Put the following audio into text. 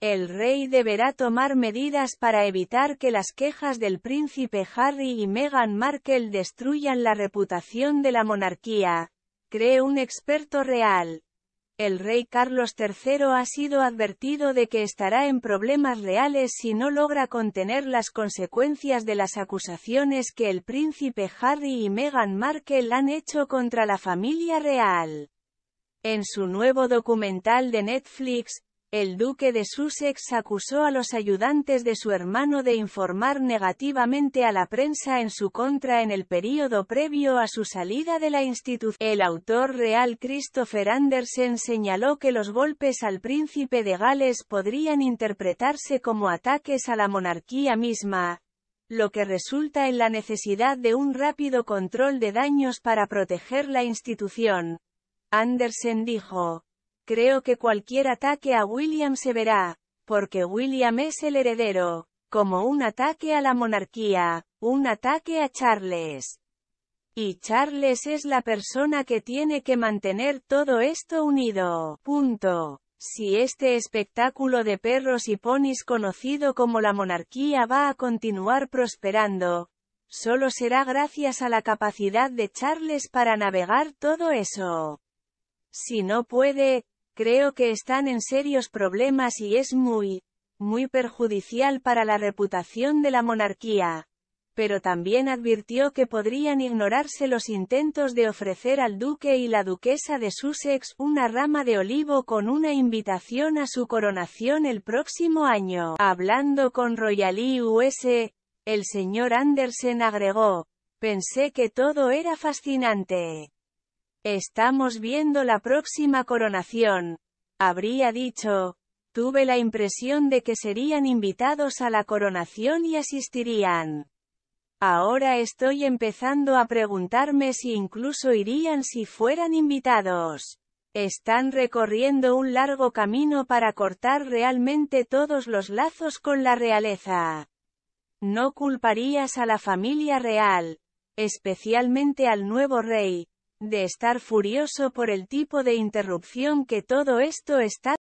El rey deberá tomar medidas para evitar que las quejas del príncipe Harry y Meghan Markle destruyan la reputación de la monarquía, cree un experto real. El rey Carlos III ha sido advertido de que estará en problemas reales si no logra contener las consecuencias de las acusaciones que el príncipe Harry y Meghan Markle han hecho contra la familia real. En su nuevo documental de Netflix, el duque de Sussex acusó a los ayudantes de su hermano de informar negativamente a la prensa en su contra en el período previo a su salida de la institución. El autor real Christopher Andersen señaló que los golpes al príncipe de Gales podrían interpretarse como ataques a la monarquía misma, lo que resulta en la necesidad de un rápido control de daños para proteger la institución. Andersen dijo, Creo que cualquier ataque a William se verá, porque William es el heredero, como un ataque a la monarquía, un ataque a Charles. Y Charles es la persona que tiene que mantener todo esto unido. Punto. Si este espectáculo de perros y ponis conocido como la monarquía va a continuar prosperando, solo será gracias a la capacidad de Charles para navegar todo eso. Si no puede, Creo que están en serios problemas y es muy, muy perjudicial para la reputación de la monarquía. Pero también advirtió que podrían ignorarse los intentos de ofrecer al duque y la duquesa de Sussex una rama de olivo con una invitación a su coronación el próximo año. Hablando con Royal US, el señor Andersen agregó, pensé que todo era fascinante. Estamos viendo la próxima coronación. Habría dicho. Tuve la impresión de que serían invitados a la coronación y asistirían. Ahora estoy empezando a preguntarme si incluso irían si fueran invitados. Están recorriendo un largo camino para cortar realmente todos los lazos con la realeza. No culparías a la familia real, especialmente al nuevo rey, de estar furioso por el tipo de interrupción que todo esto está